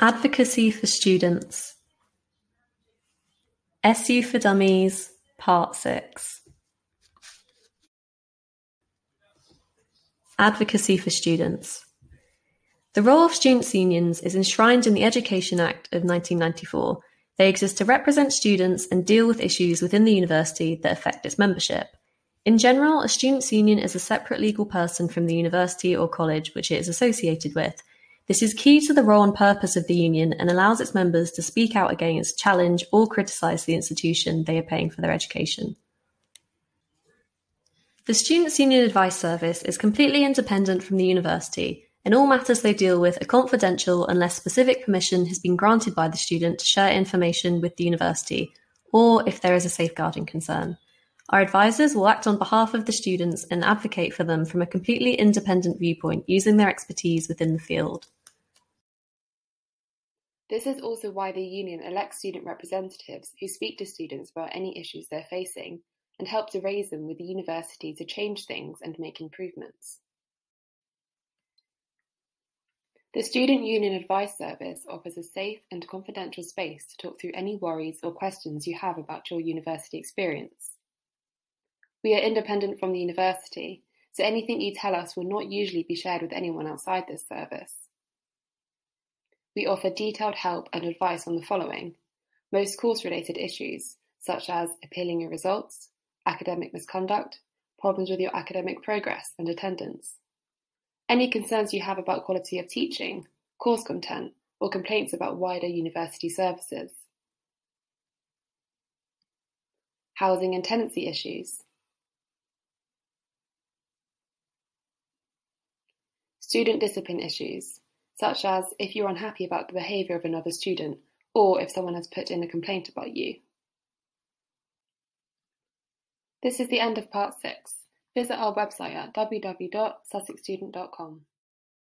Advocacy for Students SU for Dummies Part 6 Advocacy for Students The role of students' unions is enshrined in the Education Act of 1994. They exist to represent students and deal with issues within the university that affect its membership. In general, a students' union is a separate legal person from the university or college which it is associated with. This is key to the role and purpose of the union and allows its members to speak out against, challenge, or criticise the institution they are paying for their education. The Students' Union Advice Service is completely independent from the university, and all matters they deal with are confidential unless specific permission has been granted by the student to share information with the university, or if there is a safeguarding concern. Our advisors will act on behalf of the students and advocate for them from a completely independent viewpoint using their expertise within the field. This is also why the union elects student representatives who speak to students about any issues they're facing and help to raise them with the university to change things and make improvements. The Student Union Advice Service offers a safe and confidential space to talk through any worries or questions you have about your university experience. We are independent from the university, so anything you tell us will not usually be shared with anyone outside this service. We offer detailed help and advice on the following: most course-related issues, such as appealing your results, academic misconduct, problems with your academic progress and attendance. Any concerns you have about quality of teaching, course content, or complaints about wider university services. Housing and tenancy issues. Student discipline issues, such as if you're unhappy about the behaviour of another student or if someone has put in a complaint about you. This is the end of part 6. Visit our website at www.sussexstudent.com.